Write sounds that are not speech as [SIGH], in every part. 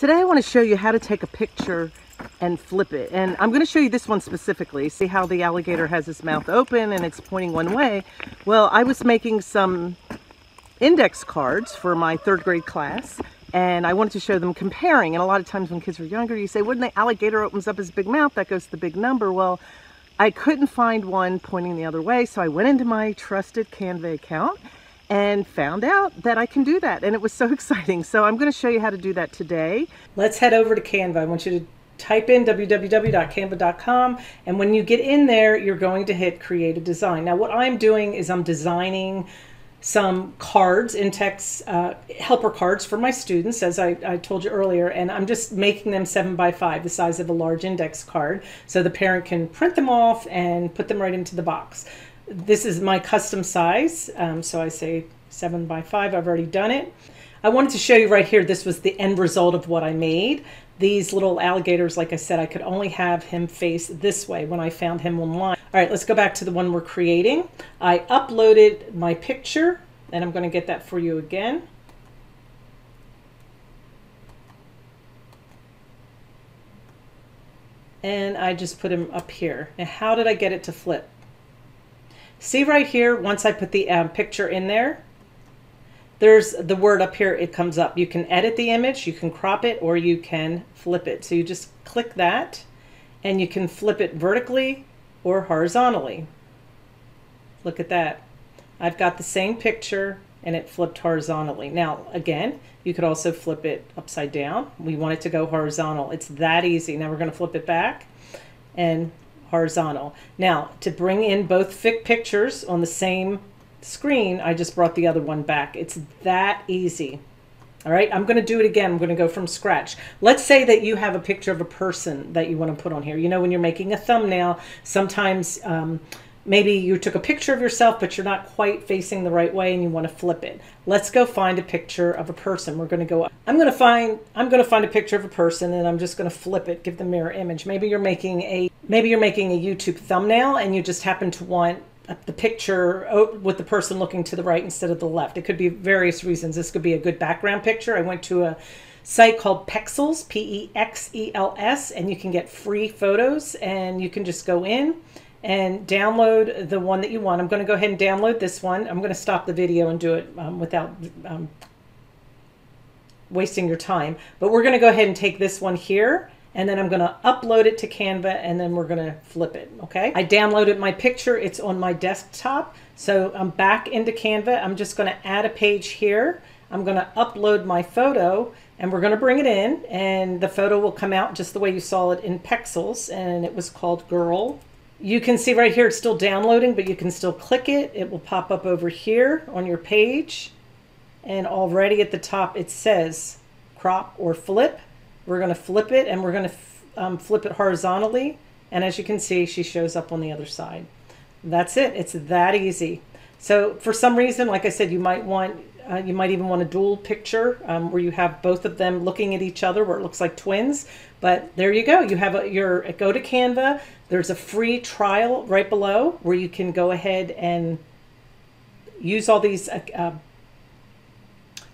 Today I want to show you how to take a picture and flip it. And I'm going to show you this one specifically. See how the alligator has his mouth open and it's pointing one way? Well, I was making some index cards for my third grade class and I wanted to show them comparing. And a lot of times when kids are younger, you say, when the alligator opens up his big mouth, that goes to the big number. Well, I couldn't find one pointing the other way, so I went into my trusted Canva account and found out that I can do that. And it was so [LAUGHS] exciting. So I'm going to show you how to do that today. Let's head over to Canva. I want you to type in www.canva.com and when you get in there you're going to hit create a design now what i'm doing is i'm designing some cards in-text uh, helper cards for my students as I, I, told you earlier and i'm just making them seven by five the size of a large index card so the parent can print them off and put them right into the box this is my custom size, um, so I say 7 by 5. I've already done it. I wanted to show you right here, this was the end result of what I made. These little alligators, like I said, I could only have him face this way when I found him online. All right, let's go back to the one we're creating. I uploaded my picture, and I'm going to get that for you again. And I just put him up here. Now, how did I get it to flip? See right here, once I put the um, picture in there, there's the word up here, it comes up. You can edit the image, you can crop it, or you can flip it. So you just click that, and you can flip it vertically or horizontally. Look at that. I've got the same picture and it flipped horizontally. Now, again, you could also flip it upside down. We want it to go horizontal. It's that easy. Now we're going to flip it back and horizontal. Now, to bring in both pictures on the same screen, I just brought the other one back. It's that easy. All right, I'm going to do it again. I'm going to go from scratch. Let's say that you have a picture of a person that you want to put on here. You know, when you're making a thumbnail, sometimes um, maybe you took a picture of yourself, but you're not quite facing the right way and you want to flip it. Let's go find a picture of a person. We're going to go, I'm going to find, I'm going to find a picture of a person and I'm just going to flip it, give the mirror image. Maybe you're making a maybe you're making a YouTube thumbnail and you just happen to want the picture with the person looking to the right instead of the left. It could be various reasons. This could be a good background picture. I went to a site called Pexels, P E X E L S, and you can get free photos and you can just go in and download the one that you want. I'm going to go ahead and download this one. I'm going to stop the video and do it um, without um, wasting your time. But we're going to go ahead and take this one here and then I'm going to upload it to Canva and then we're going to flip it. Okay. I downloaded my picture. It's on my desktop. So I'm back into Canva. I'm just going to add a page here. I'm going to upload my photo and we're going to bring it in and the photo will come out just the way you saw it in Pexels and it was called girl. You can see right here it's still downloading, but you can still click it. It will pop up over here on your page. And already at the top it says crop or flip. We're going to flip it and we're going to um, flip it horizontally. And as you can see, she shows up on the other side. That's it. It's that easy. So for some reason, like I said, you might want, uh, you might even want a dual picture um, where you have both of them looking at each other where it looks like twins. But there you go. You have a, your, go to Canva. There's a free trial right below where you can go ahead and use all these uh, uh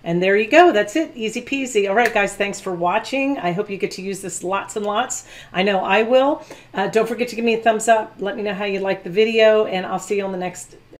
and there you go. That's it. Easy peasy. All right, guys, thanks for watching. I hope you get to use this lots and lots. I know I will. Uh, don't forget to give me a thumbs up. Let me know how you like the video, and I'll see you on the next